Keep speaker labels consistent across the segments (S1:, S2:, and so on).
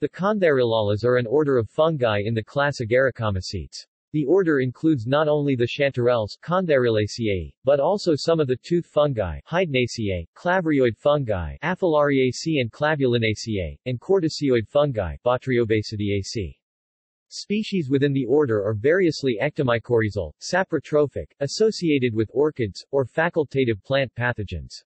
S1: The Cantharellales are an order of fungi in the class Agaricomycetes. The order includes not only the chanterelles Cantharellaceae, but also some of the tooth fungi Hydnaceae, clavarioid fungi Aphelariaceae and Clavulinaceae, and corticioid fungi Botryobasidiaceae. Species within the order are variously ectomycorrhizal, saprotrophic, associated with orchids, or facultative plant pathogens.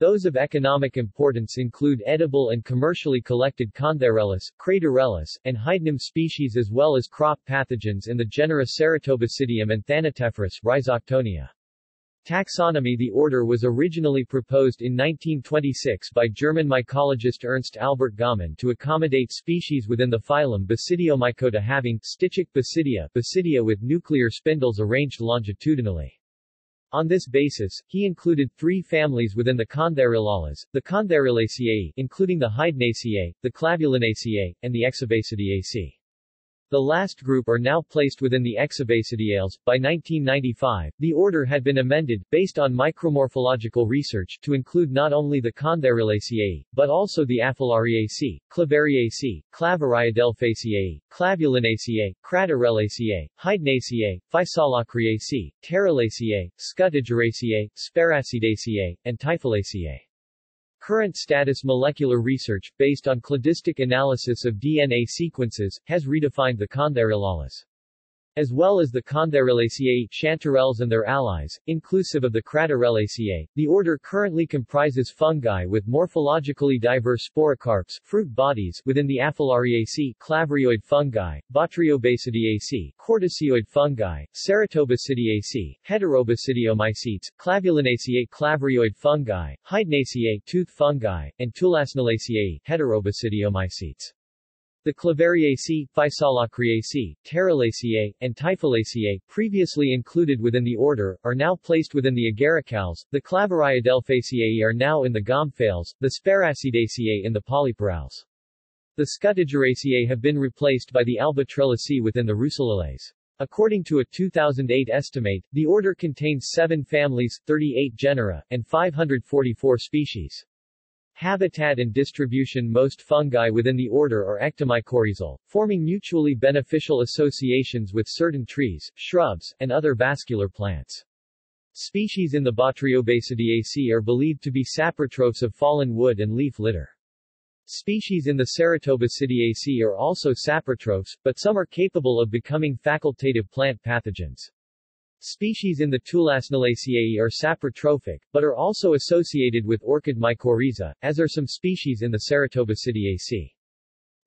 S1: Those of economic importance include edible and commercially collected Cantharellus, Craterellus, and Hydnum species as well as crop pathogens in the genera Ceratobasidium and Thanatephorus, Rhizoctonia. Taxonomy The order was originally proposed in 1926 by German mycologist Ernst Albert Gaumann to accommodate species within the phylum Basidiomycota having stichic basidia, basidia with nuclear spindles arranged longitudinally. On this basis, he included three families within the Cantharellales, the Cantharellaceae, including the Hydnaceae, the Clavulinaceae, and the Exobasidiaceae. The last group are now placed within the Exobasidiales. By 1995, the order had been amended, based on micromorphological research, to include not only the Cantharellaceae, but also the Aphelariaceae, Clavariaceae, Clavariadelphaceae, Clavulinaceae, Craterellaceae, Hydnaceae, Physalacriaceae, Pterulaceae, Scutigeraceae, Sparassidaceae, and Typhulaceae. Current status molecular research, based on cladistic analysis of DNA sequences, has redefined the Cantharellales as well as the Cantharellaceae, chanterelles and their allies, inclusive of the Craterellaceae. The order currently comprises fungi with morphologically diverse sporocarps fruit bodies within the Aphelariaceae, clavarioid fungi, Botryobasidiaceae, corticioid fungi, Ceratobasidiaceae, Heterobasidiomycetes, Clavulinaceae clavarioid fungi, Hydnaceae tooth fungi, and Tulasnellaceae heterobasidiomycetes. The Clavariaceae, Physalacriaceae, Pterulaceae, and Typhulaceae, previously included within the order, are now placed within the Agaricales, the Clavariadelphaceae are now in the Gomphales, the Sparassidaceae in the Polyporales. The Scutigeraceae have been replaced by the Albatrellaceae within the Russulales. According to a 2008 estimate, the order contains seven families, 38 genera, and 544 species. Habitat and distribution Most fungi within the order are ectomycorrhizal, forming mutually beneficial associations with certain trees, shrubs, and other vascular plants. Species in the Botryobasidiaceae are believed to be saprotrophs of fallen wood and leaf litter. Species in the Ceratobasidiaceae are also saprotrophs, but some are capable of becoming facultative plant pathogens. Species in the Tulasnellaceae are saprotrophic, but are also associated with orchid mycorrhiza, as are some species in the Ceratobasidiaceae.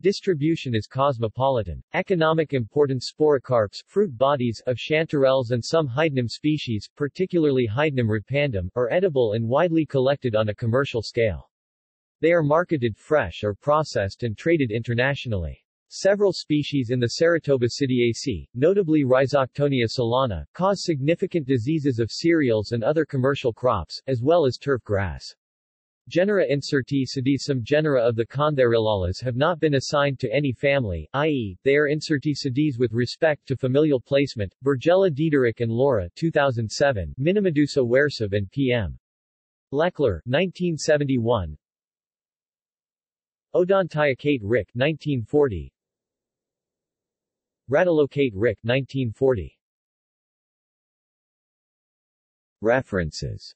S1: Distribution is cosmopolitan. Economic importance sporocarps fruit bodies of chanterelles and some hydnum species, particularly Hydnum repandum, are edible and widely collected on a commercial scale. They are marketed fresh or processed and traded internationally. Several species in the Ceratobasidiaceae, notably Rhizoctonia solani, cause significant diseases of cereals and other commercial crops, as well as turf grass. Genera Incertae sedis Some genera of the Cantharellales have not been assigned to any family, i.e., they are incertae sedis with respect to familial placement. Burgella Diederich and Lawrey 2007, Minimedusa Weresub and P.M. LeClair 1971, Odontiochaete Rick 1940, Radulochaete Rick 1940. References